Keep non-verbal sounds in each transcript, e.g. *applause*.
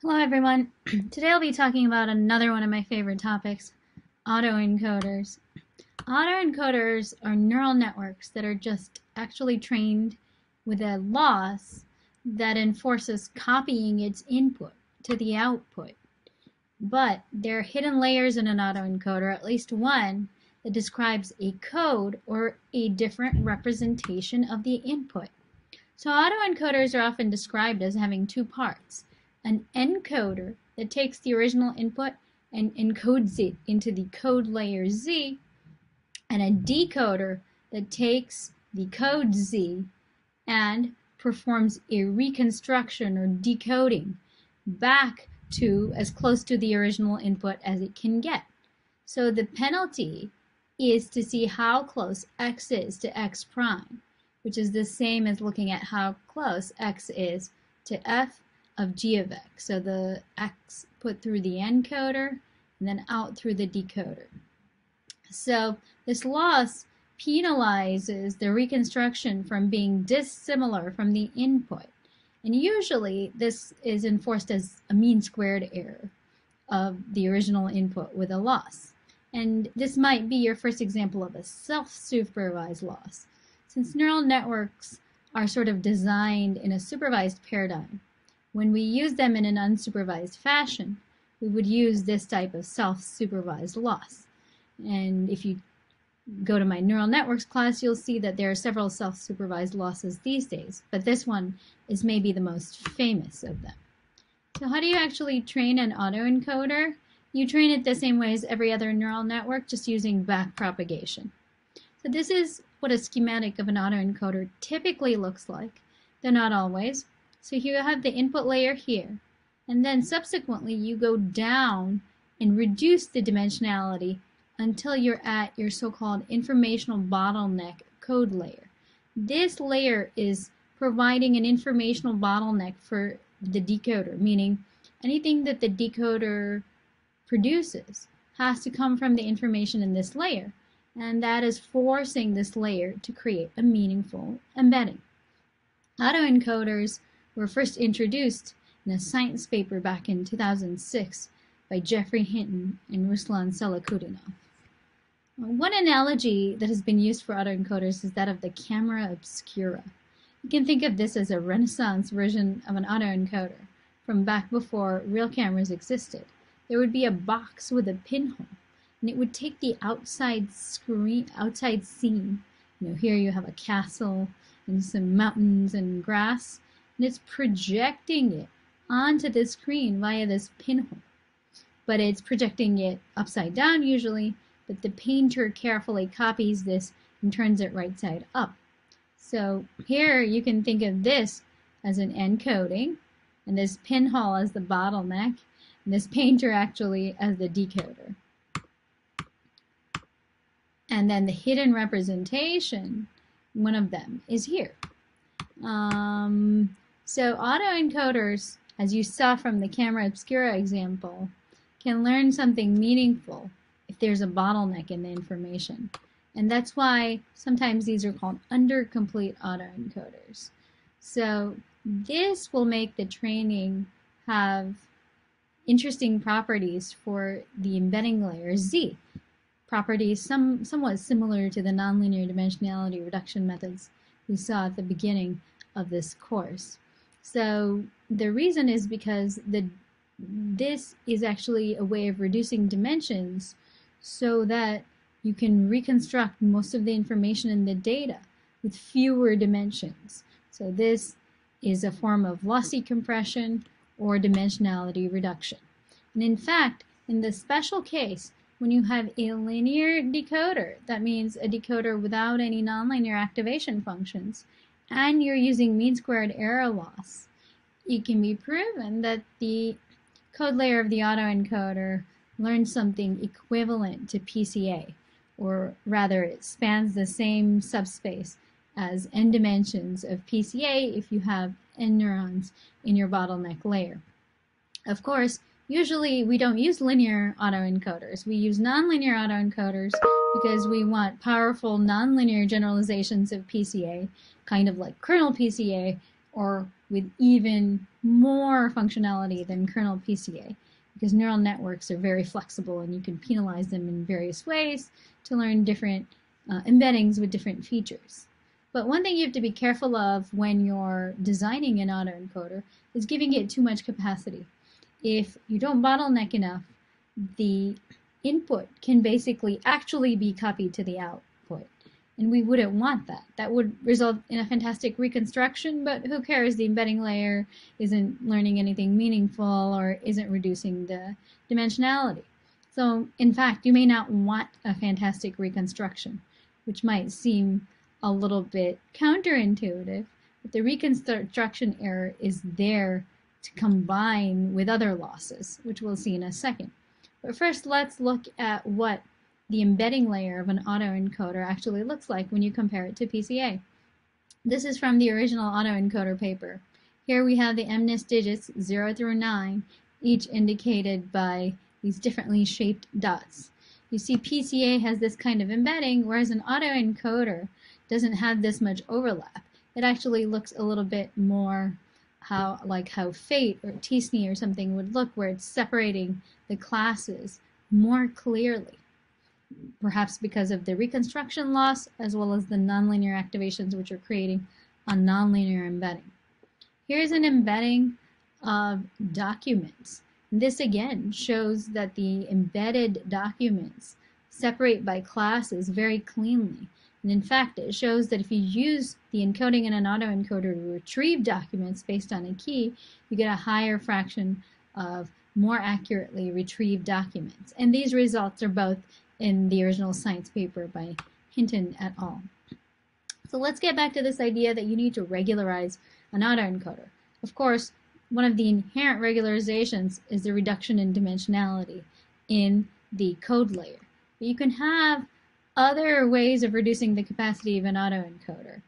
Hello everyone. *clears throat* Today I'll be talking about another one of my favorite topics, autoencoders. Autoencoders are neural networks that are just actually trained with a loss that enforces copying its input to the output. But there are hidden layers in an autoencoder, at least one, that describes a code or a different representation of the input. So autoencoders are often described as having two parts an encoder that takes the original input and encodes it into the code layer Z, and a decoder that takes the code Z and performs a reconstruction or decoding back to as close to the original input as it can get. So the penalty is to see how close x is to x prime, which is the same as looking at how close x is to f of g of x. So the x put through the encoder and then out through the decoder. So this loss penalizes the reconstruction from being dissimilar from the input. And usually this is enforced as a mean squared error of the original input with a loss. And this might be your first example of a self-supervised loss. Since neural networks are sort of designed in a supervised paradigm, when we use them in an unsupervised fashion, we would use this type of self-supervised loss. And if you go to my neural networks class, you'll see that there are several self-supervised losses these days, but this one is maybe the most famous of them. So how do you actually train an autoencoder? You train it the same way as every other neural network, just using backpropagation. So this is what a schematic of an autoencoder typically looks like, though not always. So you have the input layer here. And then subsequently you go down and reduce the dimensionality until you're at your so-called informational bottleneck code layer. This layer is providing an informational bottleneck for the decoder, meaning anything that the decoder produces has to come from the information in this layer, and that is forcing this layer to create a meaningful embedding. Autoencoders were first introduced in a science paper back in 2006 by Geoffrey Hinton and Ruslan Salakhutdinov. Uh, one analogy that has been used for autoencoders is that of the camera obscura. You can think of this as a renaissance version of an autoencoder from back before real cameras existed. There would be a box with a pinhole and it would take the outside screen outside scene. You know, here you have a castle and some mountains and grass and it's projecting it onto the screen via this pinhole. But it's projecting it upside down usually, but the painter carefully copies this and turns it right side up. So here you can think of this as an encoding, and this pinhole as the bottleneck, and this painter actually as the decoder. And then the hidden representation, one of them, is here. Um, so autoencoders, as you saw from the camera obscura example, can learn something meaningful if there's a bottleneck in the information. And that's why sometimes these are called undercomplete autoencoders. So this will make the training have interesting properties for the embedding layer Z. Properties some, somewhat similar to the nonlinear dimensionality reduction methods we saw at the beginning of this course. So the reason is because the this is actually a way of reducing dimensions so that you can reconstruct most of the information in the data with fewer dimensions. So this is a form of lossy compression or dimensionality reduction. And in fact, in the special case, when you have a linear decoder, that means a decoder without any nonlinear activation functions, and you're using mean squared error loss, it can be proven that the code layer of the autoencoder learns something equivalent to PCA, or rather it spans the same subspace as n dimensions of PCA if you have n neurons in your bottleneck layer. Of course, usually we don't use linear autoencoders. We use nonlinear autoencoders because we want powerful nonlinear generalizations of PCA, kind of like kernel PCA, or with even more functionality than kernel PCA because neural networks are very flexible and you can penalize them in various ways to learn different uh, embeddings with different features. But one thing you have to be careful of when you're designing an autoencoder is giving it too much capacity. If you don't bottleneck enough, the input can basically actually be copied to the output. And we wouldn't want that. That would result in a fantastic reconstruction, but who cares? The embedding layer isn't learning anything meaningful or isn't reducing the dimensionality. So, in fact, you may not want a fantastic reconstruction, which might seem a little bit counterintuitive, but the reconstruction error is there to combine with other losses, which we'll see in a second. But first, let's look at what the embedding layer of an autoencoder actually looks like when you compare it to PCA. This is from the original autoencoder paper. Here we have the MNIST digits 0 through 9, each indicated by these differently shaped dots. You see PCA has this kind of embedding, whereas an autoencoder doesn't have this much overlap. It actually looks a little bit more how like how PHATE or t-SNE or something would look where it's separating the classes more clearly. Perhaps because of the reconstruction loss as well as the nonlinear activations which are creating a nonlinear embedding. Here's an embedding of documents. This again shows that the embedded documents separate by classes very cleanly and in fact, it shows that if you use the encoding in an autoencoder to retrieve documents based on a key, you get a higher fraction of more accurately retrieved documents. And these results are both in the original science paper by Hinton et al. So let's get back to this idea that you need to regularize an autoencoder. Of course, one of the inherent regularizations is the reduction in dimensionality in the code layer. But you can have other ways of reducing the capacity of an autoencoder.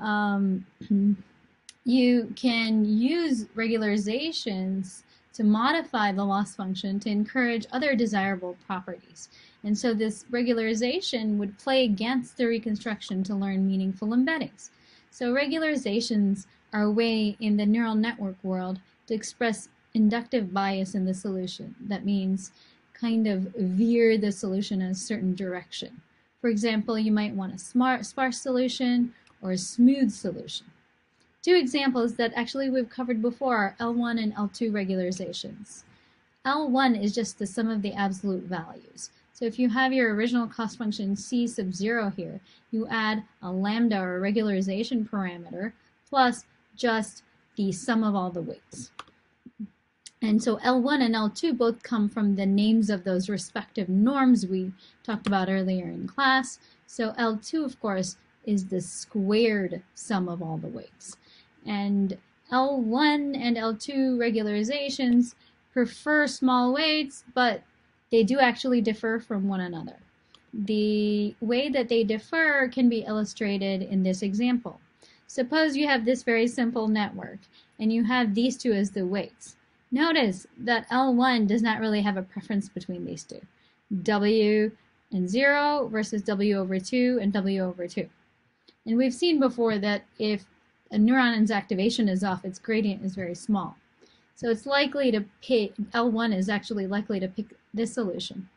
Um, *clears throat* you can use regularizations to modify the loss function to encourage other desirable properties. And so this regularization would play against the reconstruction to learn meaningful embeddings. So regularizations are a way in the neural network world to express inductive bias in the solution. That means kind of veer the solution in a certain direction. For example, you might want a smart, sparse solution or a smooth solution. Two examples that actually we've covered before are L1 and L2 regularizations. L1 is just the sum of the absolute values. So if you have your original cost function C sub 0 here, you add a lambda or a regularization parameter plus just the sum of all the weights. And so L1 and L2 both come from the names of those respective norms we talked about earlier in class. So L2, of course, is the squared sum of all the weights. And L1 and L2 regularizations prefer small weights, but they do actually differ from one another. The way that they differ can be illustrated in this example. Suppose you have this very simple network, and you have these two as the weights. Notice that L1 does not really have a preference between these two. W and 0 versus W over 2 and W over 2. And we've seen before that if a neuron's activation is off, its gradient is very small. So it's likely to pick, L1 is actually likely to pick this solution.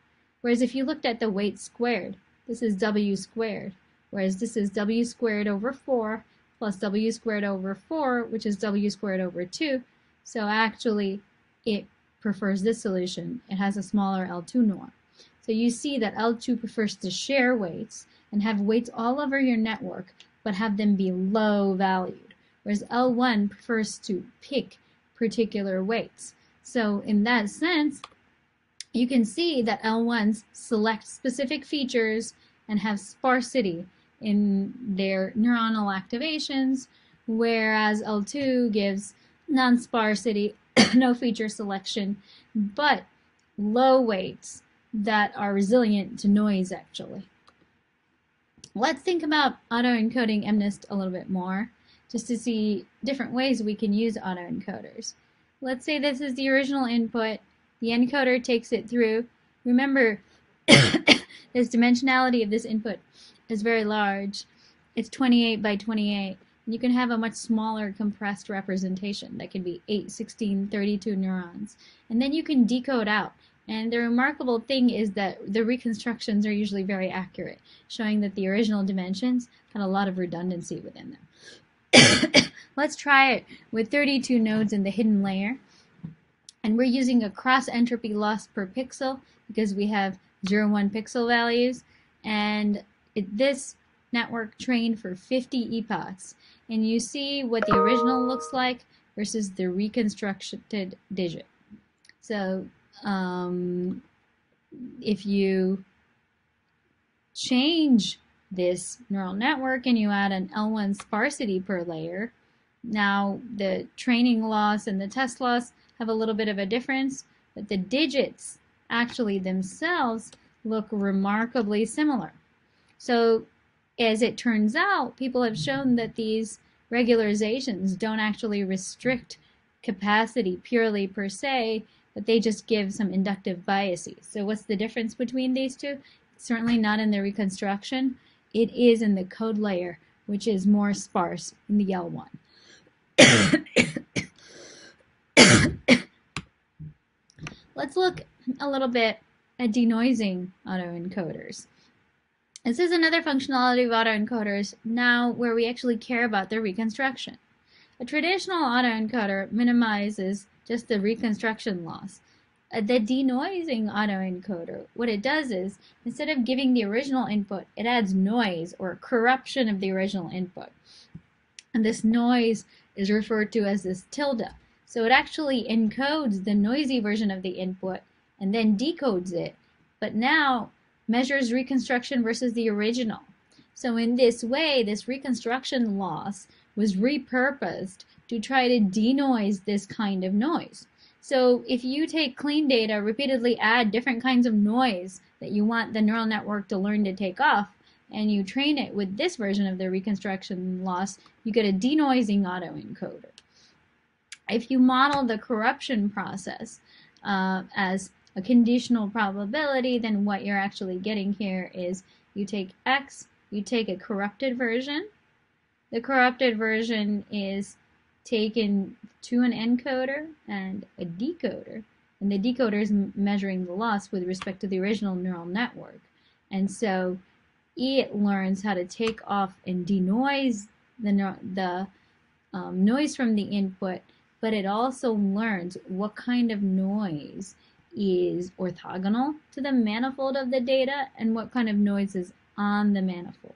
Whereas if you looked at the weight squared, this is W squared, whereas this is W squared over 4 plus W squared over 4, which is W squared over 2, so actually, it prefers this solution. It has a smaller L2 norm. So you see that L2 prefers to share weights and have weights all over your network, but have them be low valued, whereas L1 prefers to pick particular weights. So in that sense, you can see that L1s select specific features and have sparsity in their neuronal activations, whereas L2 gives non-sparsity, *coughs* no feature selection, but low weights that are resilient to noise actually. Let's think about autoencoding MNIST a little bit more, just to see different ways we can use autoencoders. Let's say this is the original input, the encoder takes it through. Remember, *coughs* this dimensionality of this input is very large. It's 28 by 28. you can have a much smaller compressed representation that could be 8, 16, 32 neurons. And then you can decode out. And the remarkable thing is that the reconstructions are usually very accurate, showing that the original dimensions had a lot of redundancy within them. *coughs* Let's try it with 32 nodes in the hidden layer. And we're using a cross entropy loss per pixel because we have 0, 1 pixel values. And it, this network trained for 50 epochs. And you see what the original looks like versus the reconstructed digit. So um, if you change this neural network and you add an L1 sparsity per layer, now the training loss and the test loss have a little bit of a difference, but the digits actually themselves look remarkably similar. So as it turns out, people have shown that these regularizations don't actually restrict capacity purely per se, but they just give some inductive biases. So what's the difference between these two? Certainly not in the reconstruction. It is in the code layer, which is more sparse in the L1. Let's look a little bit at denoising autoencoders. This is another functionality of autoencoders now where we actually care about their reconstruction. A traditional autoencoder minimizes just the reconstruction loss. The denoising autoencoder, what it does is, instead of giving the original input, it adds noise or corruption of the original input. And this noise is referred to as this tilde. So it actually encodes the noisy version of the input and then decodes it. But now measures reconstruction versus the original. So in this way, this reconstruction loss was repurposed to try to denoise this kind of noise. So if you take clean data, repeatedly add different kinds of noise that you want the neural network to learn to take off, and you train it with this version of the reconstruction loss, you get a denoising autoencoder. If you model the corruption process uh, as a conditional probability, then what you're actually getting here is you take x, you take a corrupted version. The corrupted version is taken to an encoder and a decoder. And the decoder is measuring the loss with respect to the original neural network. And so it learns how to take off and denoise the, the um, noise from the input, but it also learns what kind of noise is orthogonal to the manifold of the data and what kind of noise is on the manifold.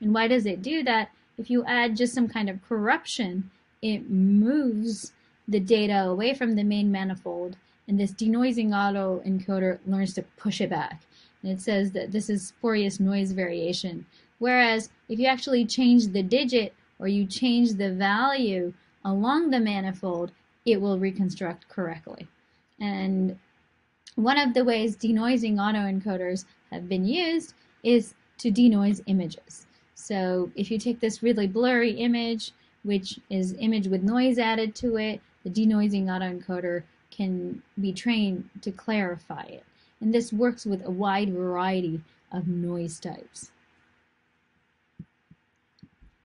And why does it do that? If you add just some kind of corruption, it moves the data away from the main manifold and this denoising autoencoder learns to push it back. And it says that this is spurious noise variation. Whereas if you actually change the digit or you change the value along the manifold, it will reconstruct correctly. And one of the ways denoising autoencoders have been used is to denoise images. So if you take this really blurry image, which is image with noise added to it, the denoising autoencoder can be trained to clarify it. And this works with a wide variety of noise types.